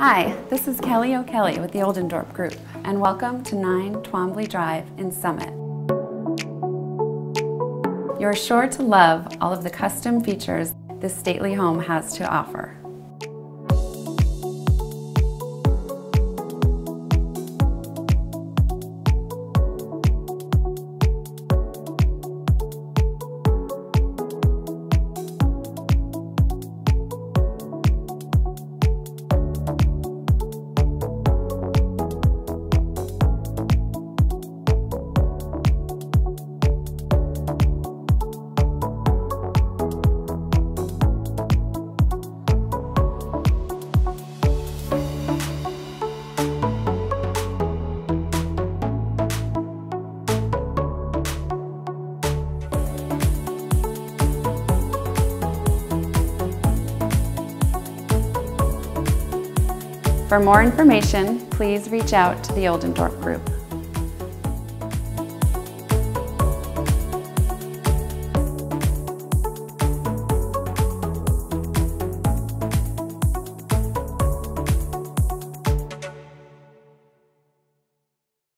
Hi, this is Kelly O'Kelly with the Oldendorp Group, and welcome to 9 Twombly Drive in Summit. You're sure to love all of the custom features this stately home has to offer. For more information, please reach out to the Oldendorp Group.